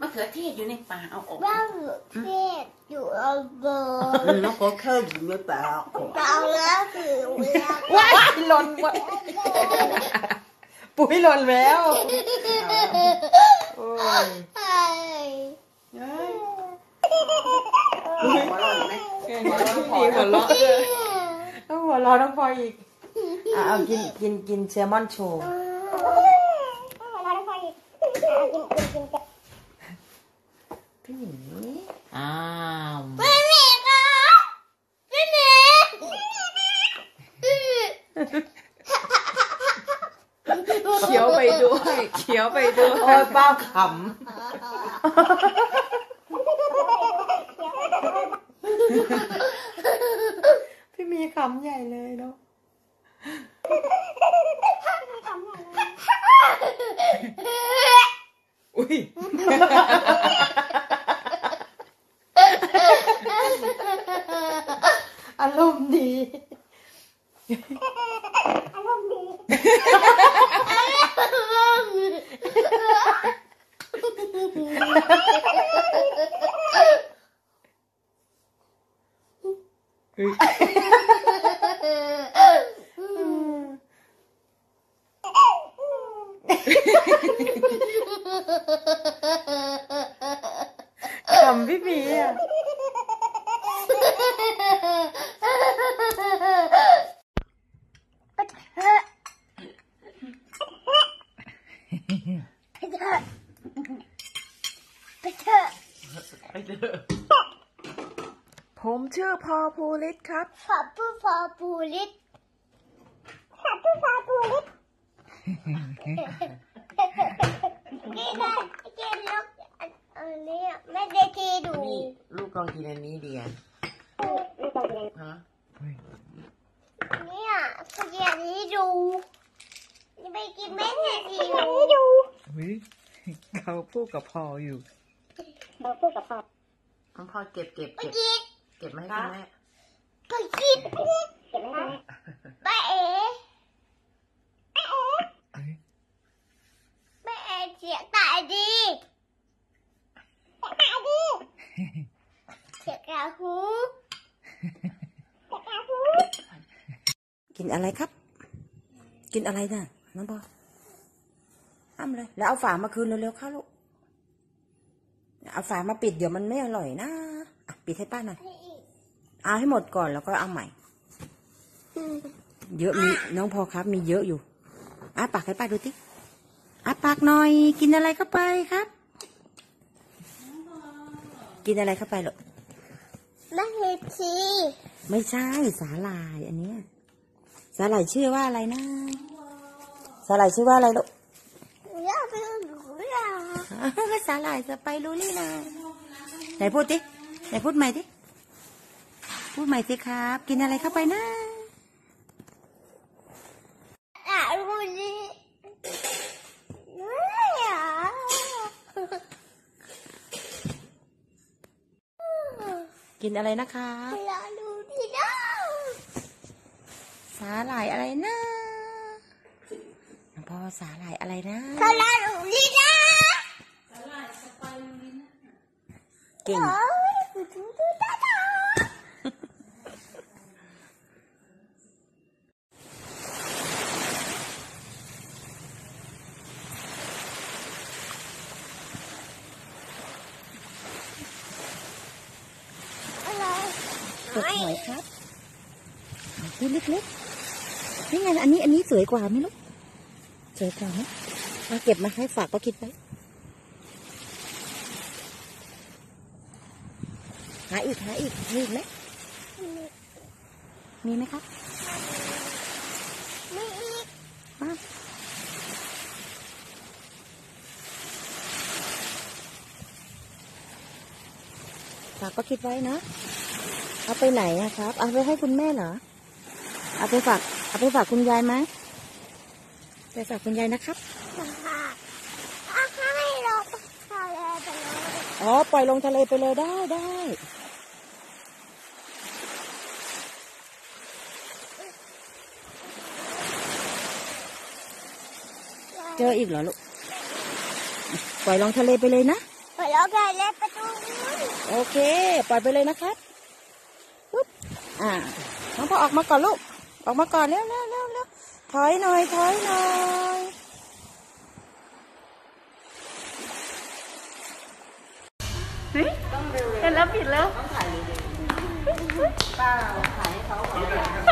มะเขือเทศอยู่ในป่าเอาออกบ้านเทศอยู่อัลเบอร์ nó có thơm với bà ตอนแล้วคือเวลาว้ายหล่นหมดปุ๋ยหล่นแล้วโอ้ยไอ้ Có lần đấy มีหัวเราะด้วยต้องหัวเราะต้องพลอยอีกอะเอากินกินกินแซลมอนโชว์ เราได้พออีกกินกินกิน พี่หมีอ้าวไม่มีครับไม่มีเขียวไปด้วยเขียวไปด้วยโอ้ยป้าขำพี่มีขำใหญ่เลยเนาะอุ้ย อารมณ์ดีขำพี่หมีอะไปเถอะผมชื่อพอภูริศครับ ขอบผู้พอปูลิศขอบผู้พอปูลิศนี่นะกินลูกอันนี้ไม่ได้ทีดู นี่ลูกลองกินอันนี้ดีอะฮะเนี่ยเขาเขียนให้ดูนี่ไปกินไม่ได้ทีดูเขาพูดกับพออยู่น้องพ่อเก็บเก็บไปเก็บกินเก็บมาให้คุณแม่ไปกินไปเอ๋ไปเอ๋เสียตายดีตาย ดีเสียกระหูกินอะไรครับ กินอะไรน่ะน้องพอห้ามเลย แล้วเอาฝามาคืนเร็วๆเข้าลูกเอาฝามาปิดเดี๋ยวมันไม่อร่อยนะอะปิดให้ป้าหน่อยเอาให้หมดก่อนแล้วก็เอาใหม่ เยอะมีน้องพอครับมีเยอะอยู่อ้าปากให้ป้าดูติอ้าปากหน่อย กินอะไรเข้าไปครับ กินอะไรเข้าไปหรอไม่เห็นทีไม่ใช่สาหร่ายอันเนี้ยสาหร่ายชื่อว่าอะไรนะ สาหร่ายชื่อว่าอะไรลูกอยากไปดูอยากสาหร่ายสไปรูลี่นะไหนพูดดิไหนพูดใหม่ดิพูดใหม่สิครับ กินอะไรเข้าไปนะอะดูดิไม่อยาก กินอะไรนะคะอยากดูดินะสาหร่ายอะไรนะน้องพ่อสาหร่ายอะไรนะเขาอยากดูดินะเก่งเอ้ยดูดูดูตาตา อะไร ตกหอยครับตัวเล็กๆนี่ไงอันนี้อันนี้สวยกว่าไหมลูกสวยกว่าไหมมาเก็บมาให้ฝากป้าคิดไว้หาอีกหาอีกมีอีกไหมมีไหมครับไม่อีกมาฝากป้าคิดไว้นะ เอาไปไหนอะครับ เอาไปให้คุณแม่เหรอ เอาไปฝาก เอาไปฝากคุณยายไหมไปฝากคุณยายนะครับค่ะอะให้เราทะเลไปเลยอ๋อ ปล่อยลงทะเลไปเลยได้ได้ เจออีกเหรอลูก ปล่อยลงทะเลไปเลยนะเปิดแล้วกันแล้วประตูนู้นโอเค ปล่อยไปเลยนะครับปุ๊บ อ่าน้องพอออกมาก่อนลูก ออกมาก่อนเร็วเร็วเร็วเร็วถอยหน่อย ถอยหน่อยเฮ้ยเห็นแล้วปิดแล้วป้าถ่ายให้เขาก่อน